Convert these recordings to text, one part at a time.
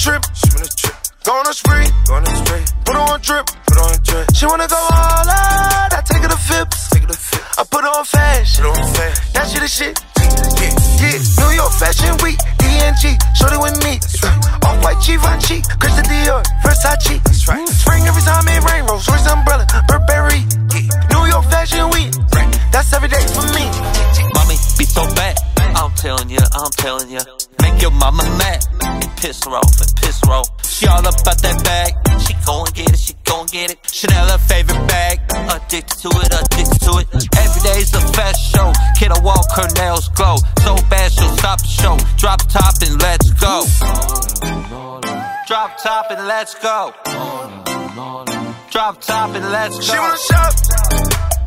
She wanna trip. Go on a spree. Go on a spree. Put on drip. Put on drip. She wanna go all out. I take her to Phipps. Take her to Phipps. I put her on fashion. Put on fashion. That shit is shit. Yeah, yeah. New York Fashion Week. DNG. Shorty with me. Right. Off white Givenchy. Christian Dior. Versace. That's right. Spring every time it rain. Rolls Royce umbrella. Burberry. Yeah. New York Fashion Week. Right. That's every day for me. Mommy be so bad. I'm telling ya, I'm telling ya. Make your mama mad. Piss her off and piss her off. She all about that bag. She go and get it, she go and get it. Chanel her favorite bag. Addicted to it, addicted to it. Every day's a fast show. Kiddo walk, her nails glow. So bad she'll stop the show. Drop top and let's go. Drop top and let's go. Drop top and let's go. She wanna shop.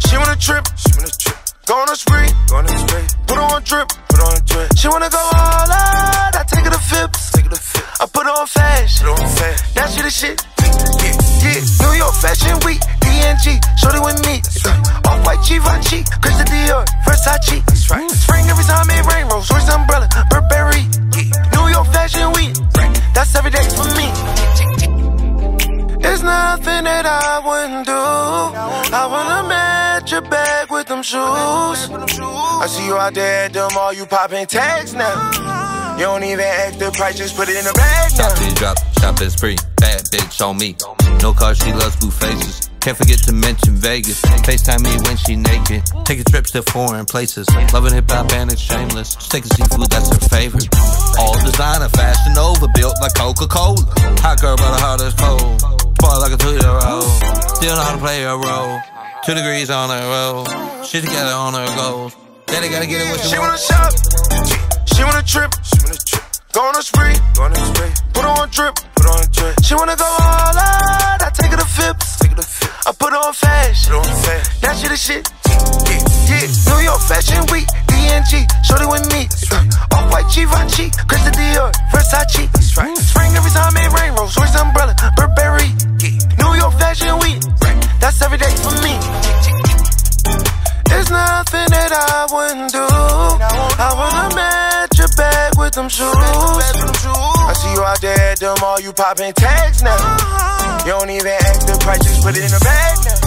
She wanna trip. She wanna trip. Go on a spree. Go on a spree. Put on drip. Put on drip. She wanna go Givenchy. Christian Dior. Versace. That's right. Spring every time it rain. Rolls Royce umbrella. Burberry. New York Fashion Week. That's every day for me. There's nothing that I wouldn't do. I wanna match your bag with them shoes. I see you out there at the mall, you popping tags now. You don't even ask the price, just put it in the bag now. Top and drop, shopping spree, bad bitch on me. No car, she loves blue faces. Can't forget to mention Vegas. FaceTime me when she naked. Taking trips to foreign places. Loving hip hop and it's shameless. Steak and seafood, that's her favorite. All designer, fashion over, built like Coca Cola. Hot girl, but her heart is cold. Spoiled like a two year old. Still know how to play her role. Two degrees on her roll. She together on her goals. Daddy gotta get it what she, She wanna shop. She wanna trip. She wanna trip. Go on a spree. Go on a spree. Put on drip. Put on drip. She wanna go all out. I take her to Phipps. Take her to. I put her on fashion. Put on fashion. That shit is shit. Yeah, yeah. New York Fashion Week. DNG. Shorty with me. Right. Uh, off white Givenchy. Christian Dior. Versace. That's right. Spring every time it rain. Rolls with. I see you out there at the mall, you popping tags now. You don't even ask the price, just put it in the bag now.